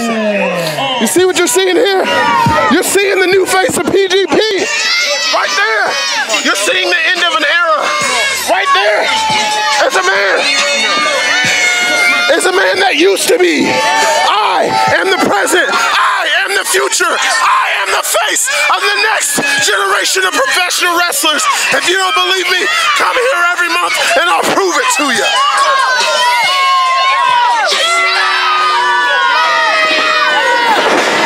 You see what you're seeing here? You're seeing the new face of PGP. Right there. You're seeing the end of an era. Right there. It's a man. It's a man that used to be. I am the present. I am the future. I am the face of the next generation of professional wrestlers. If you don't believe me, come here every month and I'll prove it to you.